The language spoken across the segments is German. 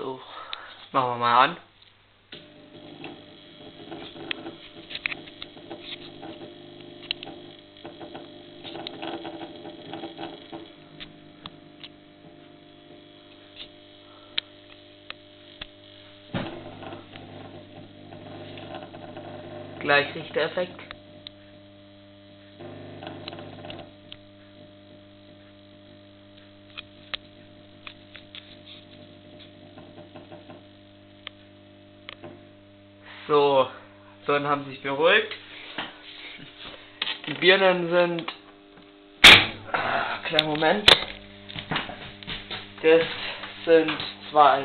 So, machen wir mal an. Gleichrichtereffekt. So, Sonne haben sich beruhigt. Die Birnen sind. Ah, kleinen Moment. Das sind zwei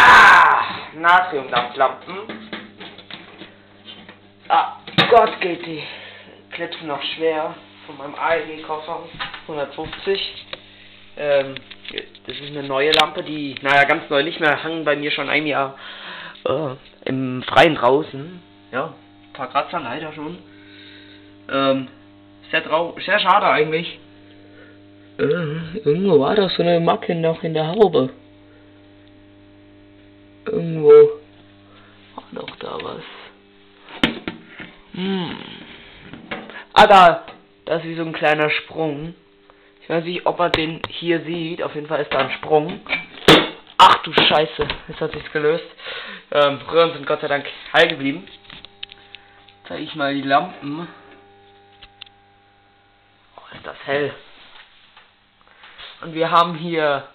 ah, Natriumdampflampen. Ah, Gott, geht die Klipsen noch schwer von meinem AEG-Koffer. 150. Ähm, das ist eine neue Lampe, die, naja, ganz neu nicht mehr, hangen bei mir schon ein Jahr äh, im Freien draußen. Ja, ein paar Kratzer leider schon. Ähm, sehr, trau sehr schade eigentlich. Äh, irgendwo war doch so eine Macke noch in der Haube. Irgendwo war doch da was. Hm. Ah, da. Das ist wie so ein kleiner Sprung. Ich weiß nicht, ob man den hier sieht. Auf jeden Fall ist da ein Sprung. Ach du Scheiße. Jetzt hat sich's gelöst. Ähm, Röhren sind Gott sei Dank heil geblieben. Zeige ich mal die Lampen. Oh, ist das hell. Und wir haben hier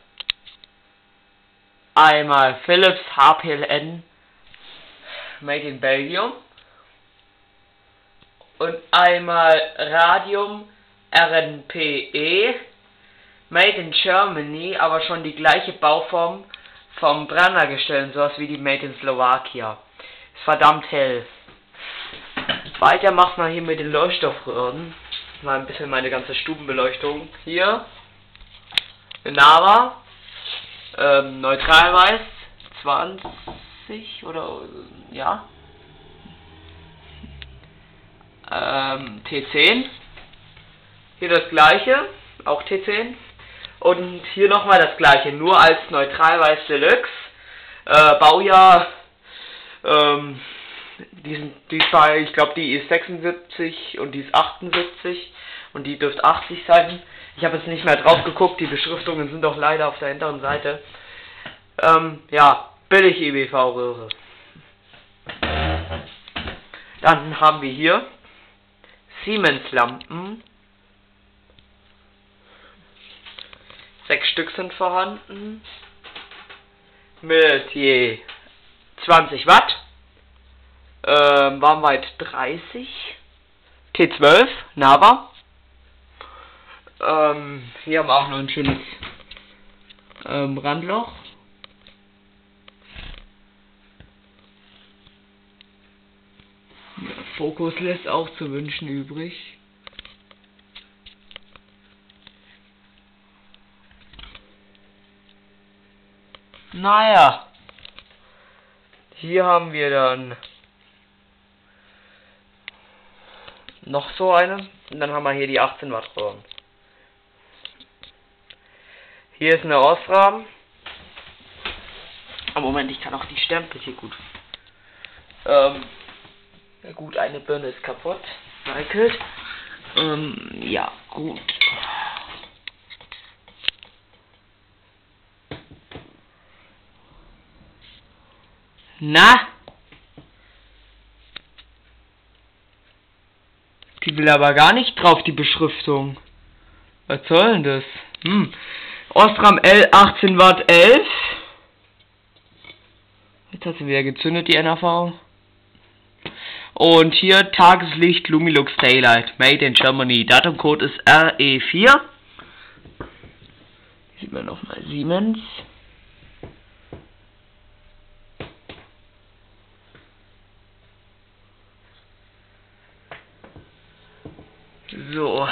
einmal Philips HPLN Made in Belgium und einmal Radium RNPE Made in Germany, aber schon die gleiche Bauform vom Brennergestell, sowas wie die Made in Slowakia. Ist verdammt hell. Weiter macht man hier mit den Leuchtstoffröhren. Mal ein bisschen meine ganze Stubenbeleuchtung. Hier. Nava. Ähm, Neutralweiß. 20 oder ja. Ähm, T10. Hier das gleiche. Auch T10. Und hier nochmal das gleiche. Nur als Neutralweiß Deluxe. Äh, Baujahr. Ähm, die, sind, die zwei, ich glaube, die ist 76 und die ist 78 und die dürfte 80 sein. Ich habe jetzt nicht mehr drauf geguckt, die Beschriftungen sind doch leider auf der hinteren Seite. Ähm, ja, billig EBV-Röhre. Dann haben wir hier Siemens-Lampen. Sechs Stück sind vorhanden. Mit je 20 Watt ähm, Warmweit 30, T12, Nava. Ähm, hier haben wir auch noch ein schönes ähm, Randloch. Fokus lässt auch zu wünschen übrig. Naja. Hier haben wir dann noch so eine. Und dann haben wir hier die 18 Watt Röhren. Hier ist eine Osram. Aber Moment, ich kann auch die Stempel hier gut. Ähm, gut, eine Birne ist kaputt. Michael. Ähm, ja, gut. Na? Die will aber gar nicht drauf, die Beschriftung. Was soll denn das? Hm. Ostram L 18 Watt 11. Jetzt hat sie wieder gezündet, die NAV. Und hier Tageslicht Lumilux Daylight, made in Germany. Datumcode ist RE4. Hier sieht man nochmal Siemens. So.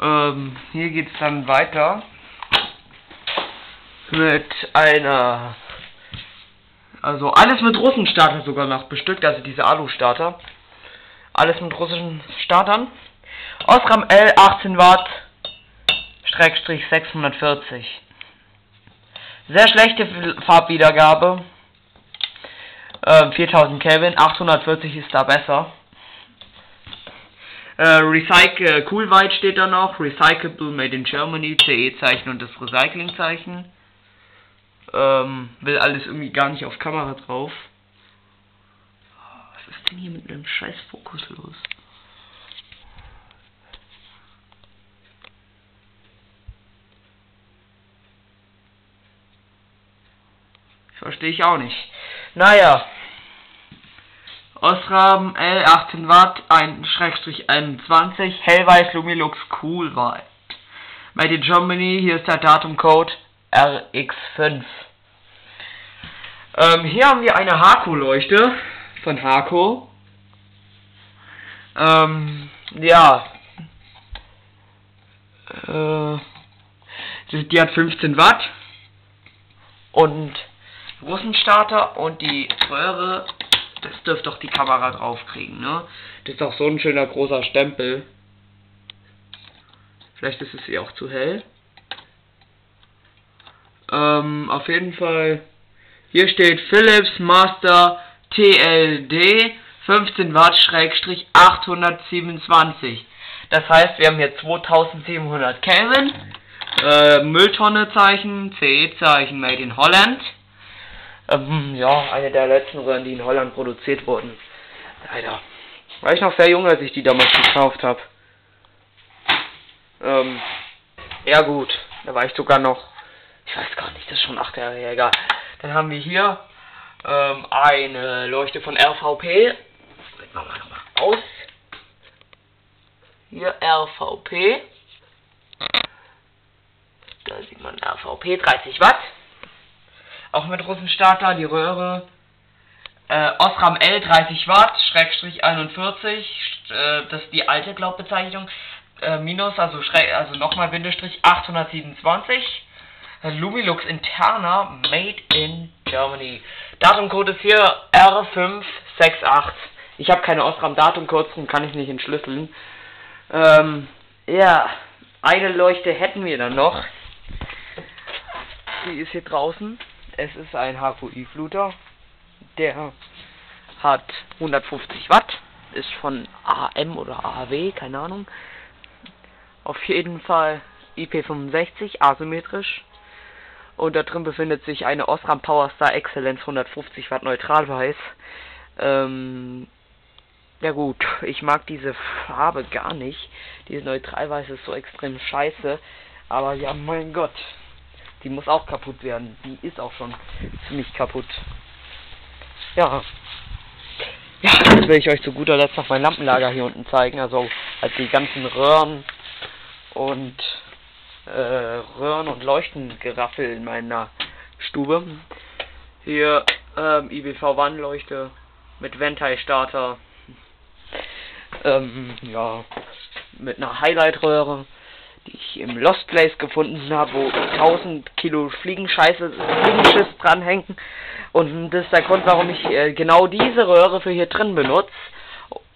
Ähm, hier geht's dann weiter mit einer also alles mit Russenstarter sogar noch bestückt, also diese Alu-Starter. Alles mit russischen Startern. Osram L 18 Watt Schrägstrich 640. Sehr schlechte Farbwiedergabe. Ähm, 4000 Kelvin, 840 ist da besser. Äh, Recycle, Cool White steht da noch, Recyclable Made in Germany, CE-Zeichen und das Recycling-Zeichen. Ähm, will alles irgendwie gar nicht auf Kamera drauf. Was ist denn hier mit einem scheiß Fokus los? Verstehe ich auch nicht. Naja. Osram L 18 Watt, 1-21, hellweiß Lumilux Cool White. Made in Germany, hier ist der Datumcode RX5. Ähm, hier haben wir eine Hako-Leuchte von Hako. Ähm, ja. Äh, die hat 15 Watt. Und Russenstarter und die Röhre, das dürfte doch die Kamera draufkriegen, ne? Das ist auch so ein schöner großer Stempel. Vielleicht ist es ihr auch zu hell. Ähm, auf jeden Fall. Hier steht Philips Master TLD 15 Watt Schrägstrich 827. Das heißt, wir haben hier 2700 Kelvin. Äh, Mülltonne Zeichen, CE Zeichen Made in Holland. Ähm, ja, eine der letzten Röhren, die in Holland produziert wurden. Leider. War ich noch sehr jung, als ich die damals gekauft habe. Ähm, ja gut, da war ich sogar noch, ich weiß gar nicht, das ist schon acht Jahre her, egal. Dann haben wir hier ähm, eine Leuchte von RVP. Machen wir nochmal aus. Hier RVP. Da sieht man RVP, 30 Watt auch mit Russenstarter, die Röhre. Äh, Osram L 30 Watt, Schrägstrich 41, äh, das ist die alte Glaubbezeichnung. Äh, minus, also also nochmal Bindestrich 827. Äh, Lumilux Interna, made in Germany. Datumcode ist hier R568. Ich habe keine Osram Datumcodes, und kann ich nicht entschlüsseln. Ähm, ja, eine Leuchte hätten wir dann noch. Die ist hier draußen. Es ist ein HQI-Fluter. Der hat 150 Watt. Ist von AM oder AW, keine Ahnung. Auf jeden Fall IP65, asymmetrisch. Und da drin befindet sich eine Osram Powerstar Excellence 150 Watt Neutralweiß. Ähm, ja gut, ich mag diese Farbe gar nicht. Diese Neutralweiß ist so extrem scheiße. Aber ja, mein Gott. Die muss auch kaputt werden. Die ist auch schon ziemlich kaputt. Ja. Ja, jetzt will ich euch zu guter Letzt noch mein Lampenlager hier unten zeigen. Also halt die ganzen Röhren und äh, Röhren und Leuchtengeraffel in meiner Stube. Hier ähm, IBV-Wannleuchte mit Ventai-Starter. Ähm, ja, mit einer Highlight-Röhre die ich im Lost Place gefunden habe, wo 1000 Kilo Fliegenscheiße, Fliegenschiss dranhängen. Und das ist der Grund, warum ich äh, genau diese Röhre für hier drin benutze.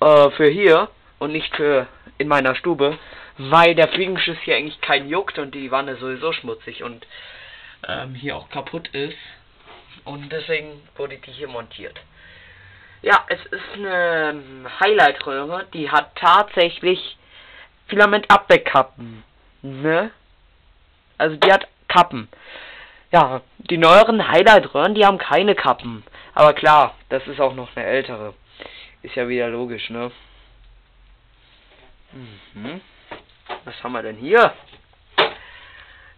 Äh, für hier und nicht für in meiner Stube. Weil der Fliegenschiss hier eigentlich kein juckt und die Wanne sowieso schmutzig und ähm, hier auch kaputt ist. Und deswegen wurde die hier montiert. Ja, es ist eine Highlight-Röhre, die hat tatsächlich Filamentabdeckkappen. Ne? Also die hat Kappen. Ja, die neueren Highlight-Röhren, die haben keine Kappen. Aber klar, das ist auch noch eine ältere. Ist ja wieder logisch, ne? Mhm. Was haben wir denn hier?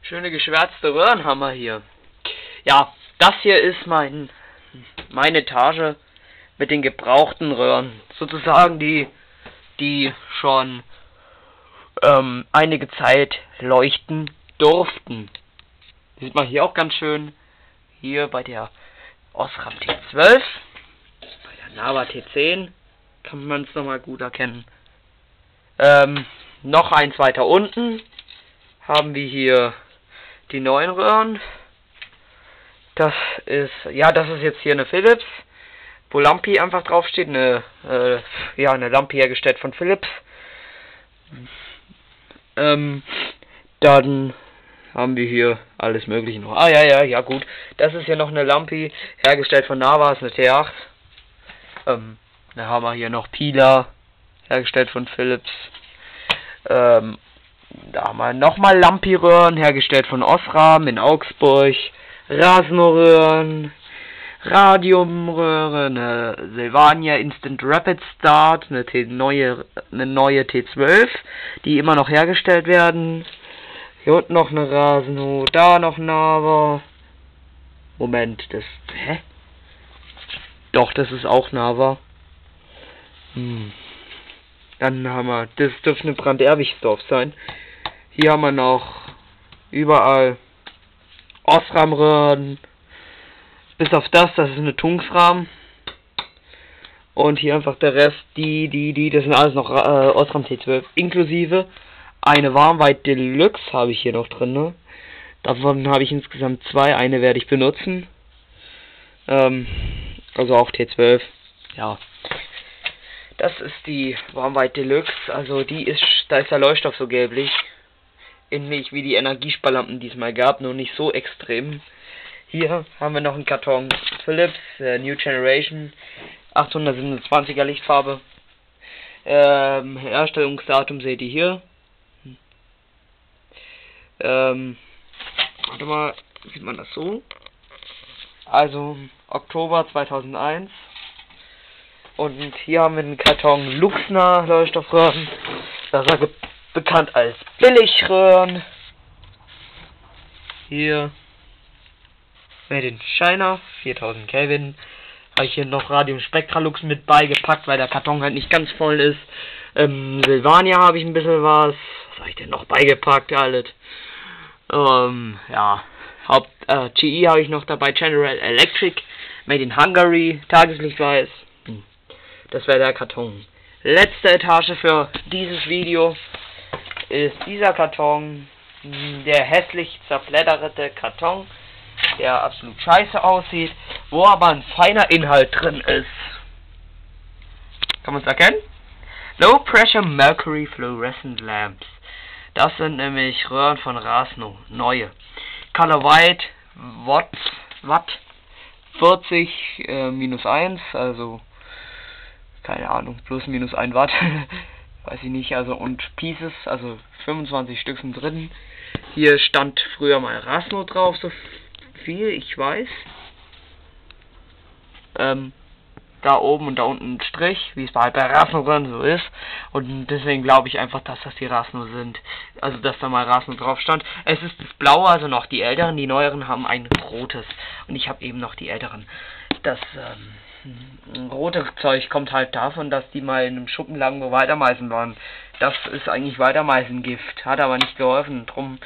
Schöne geschwärzte Röhren haben wir hier. Ja, das hier ist mein meine Etage mit den gebrauchten Röhren. Sozusagen die, die schon ähm, einige Zeit leuchten durften. sieht man hier auch ganz schön. Hier bei der Osram T12, bei der Nava T10 kann man es nochmal gut erkennen. Ähm, noch eins weiter unten haben wir hier die neuen Röhren. Das ist, ja, das ist jetzt hier eine Philips, wo Lampi einfach draufsteht, eine, äh, ja, eine Lampe hergestellt von Philips. Ähm, dann haben wir hier alles mögliche noch. Ah ja, ja, ja gut. Das ist hier noch eine Lampe, hergestellt von Navas, eine T8. Ähm, dann haben wir hier noch Pila, hergestellt von Philips. Ähm, da haben wir nochmal Lampi-Röhren, hergestellt von Osram in Augsburg. Rasno-Röhren, Radiumröhre, eine Silvania Instant Rapid Start, eine, T neue, eine neue T12, die immer noch hergestellt werden. Hier unten noch eine Rasenhu, da noch ein Nava. Moment, das. Hä? Doch, das ist auch Nava. Hm. Dann haben wir. Das dürfte eine Branderwichtsdorf sein. Hier haben wir noch überall Osram-Röhren. Bis auf das, das ist eine Tungsrahmen. Und hier einfach der Rest, die, die, die, das sind alles noch äh, Osram T12. Inklusive eine Warmweit Deluxe habe ich hier noch drin. Ne? Davon habe ich insgesamt zwei. Eine werde ich benutzen. Ähm, also auch T12. Ja. Das ist die Warmweit Deluxe. Also die ist, da ist der Leuchtstoff so gelblich. Ähnlich wie die Energiesparlampen diesmal gab, nur nicht so extrem. Hier haben wir noch einen Karton Philips äh, New Generation 827er Lichtfarbe. Ähm, Herstellungsdatum seht ihr hier. Ähm, warte mal, sieht man das so? Also Oktober 2001. Und hier haben wir einen Karton Luxner Leuchtstoffröhren. Das ist bekannt als Billigröhren. Hier Made in China, 4000 Kelvin. Habe ich hier noch Radium Spektralux mit beigepackt, weil der Karton halt nicht ganz voll ist. Ähm, Silvania habe ich ein bisschen was. Was habe ich denn noch beigepackt, alles? Ähm, ja. Haupt, äh, GE habe ich noch dabei, General Electric, Made in Hungary, Tageslichtweiß. Hm. Das wäre der Karton. Letzte Etage für dieses Video ist dieser Karton. Hm, der hässlich zerblätterte Karton, der absolut scheiße aussieht, wo aber ein feiner Inhalt drin ist. Kann man es erkennen? Low Pressure Mercury Fluorescent Lamps. Das sind nämlich Röhren von Rasno, neue. Color White, Watt, Watt 40 äh, minus 1, also keine Ahnung, plus minus 1 Watt, weiß ich nicht, also und Pieces, also 25 Stück sind drin. Hier stand früher mal Rasno drauf, so viel ich weiß. Ähm, da oben und da unten ein Strich, wie es bei Rasnussern so ist. Und deswegen glaube ich einfach, dass das die Rasno sind. Also, dass da mal Rasno drauf stand. Es ist das blaue, also noch die älteren. Die neueren haben ein rotes. Und ich habe eben noch die älteren. Das ähm, rote Zeug kommt halt davon, dass die mal in einem Schuppen lagen, wo Weitermeißen waren. Das ist eigentlich Weitermeißengift. Hat aber nicht geholfen. Drum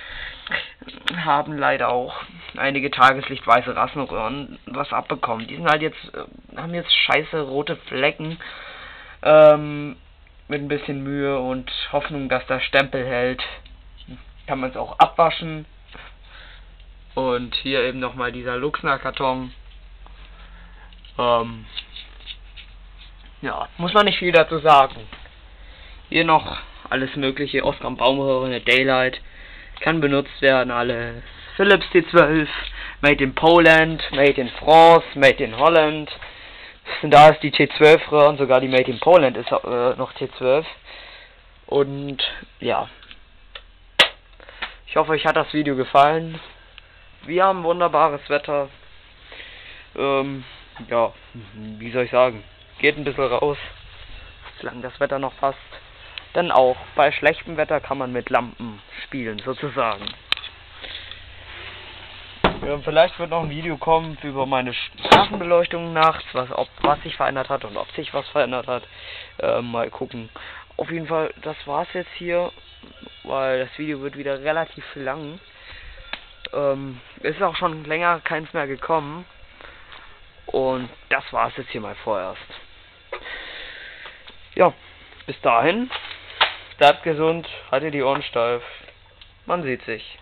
haben leider auch einige tageslichtweiße Rassenröhren was abbekommen. Die sind halt jetzt, äh, haben jetzt scheiße rote Flecken. Ähm, mit ein bisschen Mühe und Hoffnung, dass der Stempel hält. Kann man es auch abwaschen. Und hier eben nochmal dieser Luxner Karton. Ähm, ja, muss man nicht viel dazu sagen. Hier noch alles mögliche, Osram Baumröhre, eine Daylight kann benutzt werden, alle Philips T12, made in Poland, made in France, made in Holland. Da ist die T12 Röhren, sogar die made in Poland ist äh, noch T12. Und ja. Ich hoffe, euch hat das Video gefallen. Wir haben wunderbares Wetter. Ähm, ja, wie soll ich sagen? Geht ein bisschen raus, solange das Wetter noch passt. Denn auch bei schlechtem Wetter kann man mit Lampen spielen, sozusagen. Ja, vielleicht wird noch ein Video kommen über meine Straßenbeleuchtung nachts, was, ob, was sich verändert hat und ob sich was verändert hat. Äh, mal gucken. Auf jeden Fall, das war's jetzt hier, weil das Video wird wieder relativ lang. Ähm, ist auch schon länger keins mehr gekommen. Und das war's jetzt hier mal vorerst. Ja, bis dahin. Bleibt gesund, haltet die Ohren steif. Man sieht sich.